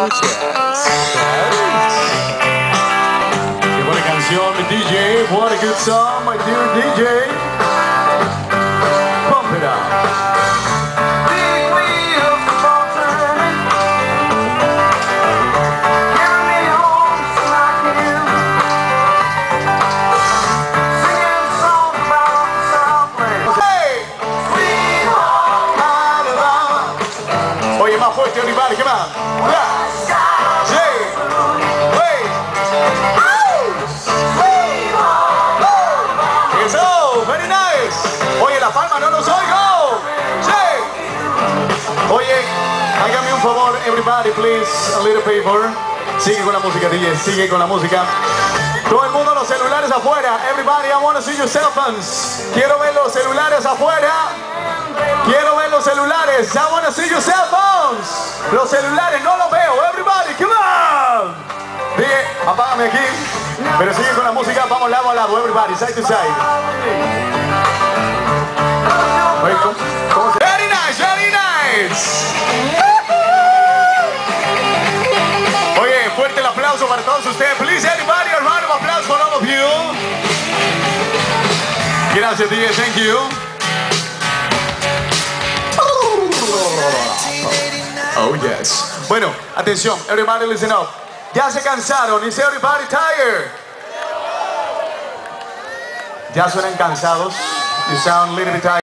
Qué buena canción, mi DJ. What a good song, my dear DJ. Pump it up. Más fuerte, on. No nos oigo. Sí. Oye, hágame un favor, everybody, please, a little favor. Sigue con la música, DJ, sigue con la música. Todo el mundo, los celulares afuera. Everybody, I want to see your cell phones. Quiero ver los celulares afuera. Quiero ver los celulares. I want to see your cell phones. Los celulares, no los veo. Everybody, come on. Dije, apágame aquí. Pero sigue con la música. Vamos lado a lado. Everybody, side to side. Please, everybody, a round of applause for all of you. Gracias, DJ. Thank you. Oh, yes. Bueno, atención, everybody listen up. Ya se cansaron, is everybody tired? Ya suenan cansados. You sound a little bit tired.